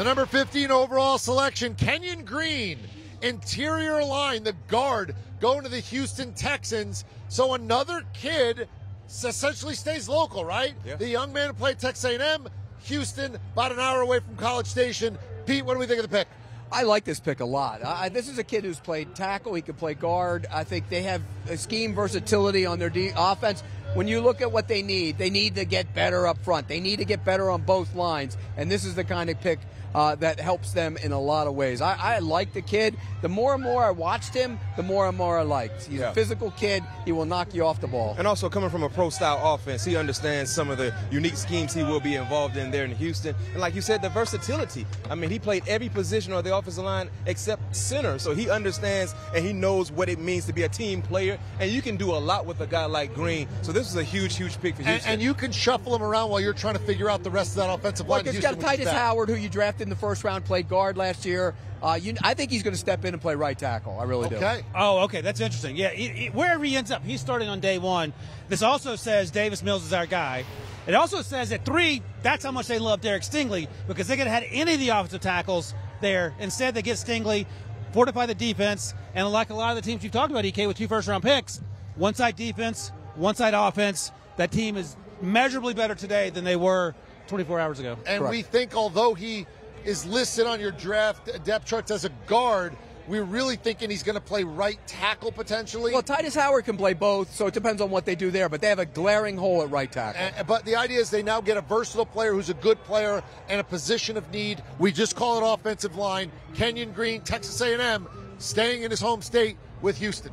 The number 15 overall selection, Kenyon Green, interior line, the guard, going to the Houston Texans. So another kid essentially stays local, right? Yeah. The young man who played Texas A&M, Houston, about an hour away from College Station. Pete, what do we think of the pick? I like this pick a lot. I, this is a kid who's played tackle. He can play guard. I think they have a scheme versatility on their de- offense. When you look at what they need, they need to get better up front. They need to get better on both lines. And this is the kind of pick uh, that helps them in a lot of ways. I, I like the kid. The more and more I watched him, the more and more I liked. He's Yeah. a physical kid. He will knock you off the ball. And also coming from a pro style offense, he understands some of the unique schemes he will be involved in there in Houston. And like you said, the versatility. I mean, he played every position on the offensive line except center. So he understands and he knows what it means to be a team player. And you can do a lot with a guy like Green. So this is a huge, huge pick for And, Houston. and you can shuffle him around while you're trying to figure out the rest of that offensive line. Like in it's got Houston, which is Tytus. Howard, who you drafted in the first round, played guard last year. Uh, you, I think he's going to step in and play right tackle. I really do. Okay. Oh, okay, that's interesting. Yeah, he- he- wherever he ends up, he's starting on day one. This also says Davis Mills is our guy. It also says at three, that's how much they love Derek Stingley because they could have had any of the offensive tackles there. Instead, they get Stingley, fortify the defense, and like a lot of the teams you've talked about, EK, with two first round picks, one side defense, one side offense. That team is measurably better today than they were 24 hours ago. And Correct. we think, although he is listed on your draft depth charts as a guard, we're really thinking he's going to play right tackle potentially. Well, Tytus Howard can play both, so it depends on what they do there. But they have a glaring hole at right tackle. And- but the idea is they now get a versatile player who's a good player and a position of need. We just call it offensive line. Kenyon Green, Texas A&M, staying in his home state with Houston.